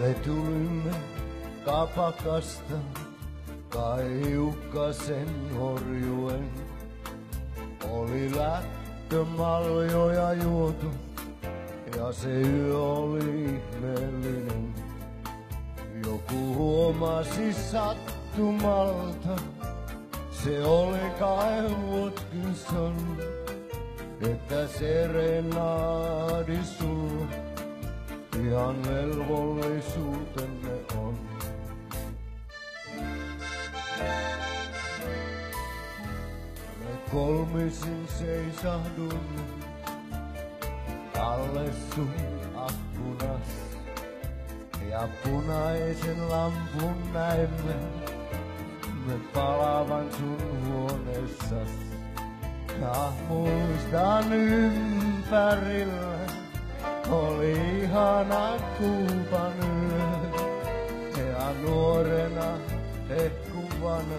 Me tulimme kapakasta kaiukkasen horjuen. Oli lähtömaljoja juotu ja se yö oli ihmeellinen. Joku huomasi sattumalta, se oli kai Watkinson, että serenaadi sulla ihan velvollisuutemme on. Me kolmisin seisahdumme alle sun akkunas ja punaisen lampun näemme me palavan sun huoneessas. Ja muistan ympärillä oli ihana Kuuban yö. Ja nuorena hehkuvana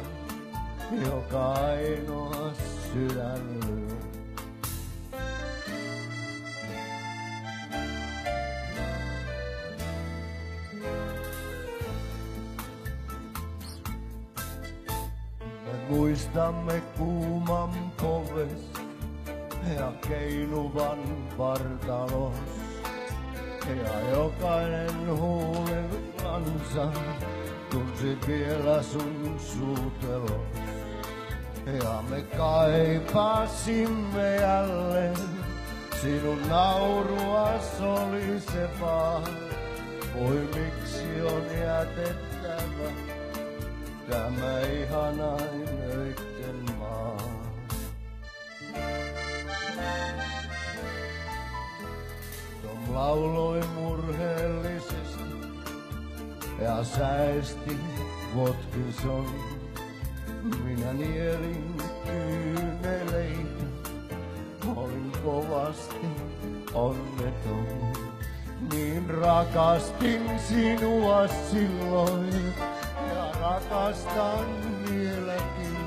joka ainoa sydän lyö. Me muistamme kuuman poves ja keinuvan vartalos. Ja jokainen huulensa tunsi vielä sun suutelos. Ja me kaipasimme jälleen sinun nauruas oli se vaan. Voi miksi on jätettävä tämä ihanain öitten maa. Lauloi murheellisesti ja säesti Watkinson. Minä nielin kyyneleitä, olin kovasti onneton. Niin rakastin sinua silloin ja rakastan vieläkin.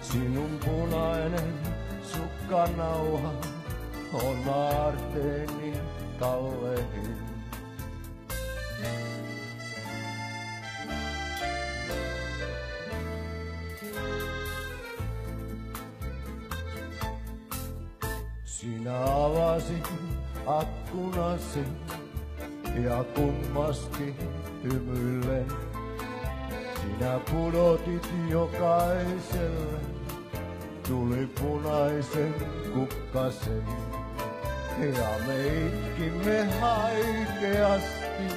Sinun punainen sukkanauha on aarteeni kallein. Sinä avasit akkunasi ja kummasti hymyillen. Sinä pudotit jokaiselle, tuli punaisen kukkasen. Ja me itkimme haikeasti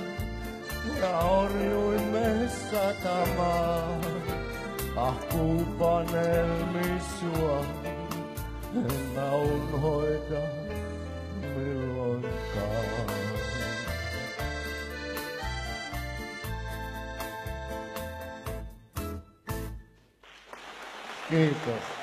ja orjuimme satamaan. Ah, kuupanelmi sua, en mä unhoita milloinkaan. Kiitos.